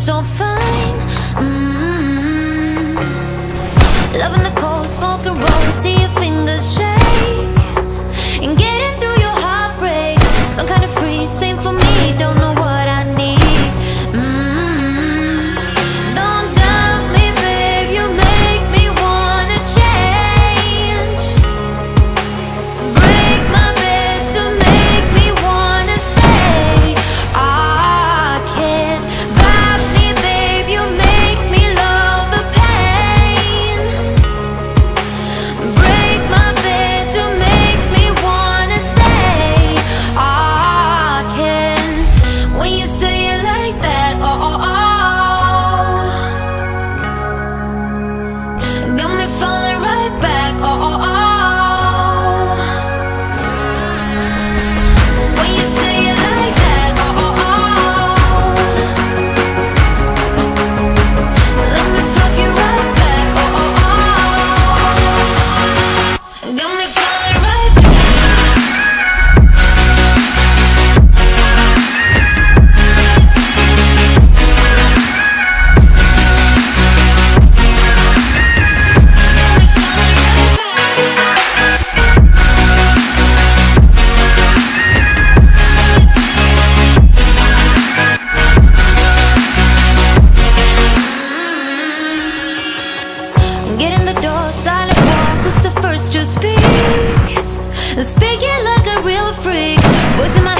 sans fin. Get in the door, silent walk. Who's the first to speak? Speaking like a real freak. Voice in my